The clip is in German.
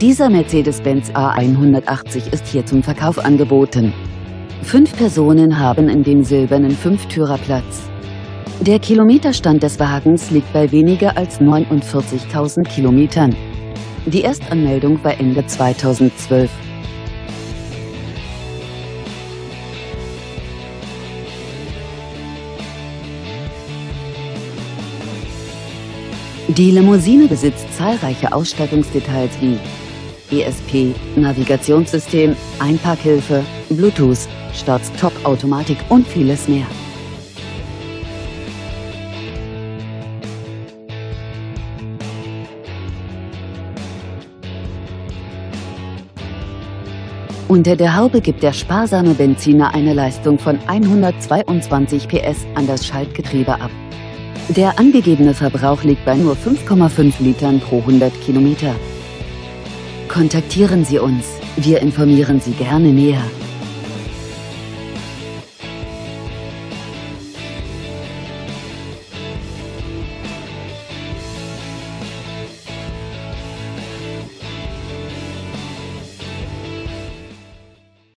Dieser Mercedes-Benz A180 ist hier zum Verkauf angeboten. Fünf Personen haben in dem silbernen Fünftürer Platz. Der Kilometerstand des Wagens liegt bei weniger als 49.000 Kilometern. Die Erstanmeldung war Ende 2012. Die Limousine besitzt zahlreiche Ausstattungsdetails wie ESP, Navigationssystem, Einparkhilfe, Bluetooth, Start-Stop-Automatik und vieles mehr. Unter der Haube gibt der sparsame Benziner eine Leistung von 122 PS an das Schaltgetriebe ab. Der angegebene Verbrauch liegt bei nur 5,5 Litern pro 100 Kilometer. Kontaktieren Sie uns, wir informieren Sie gerne näher.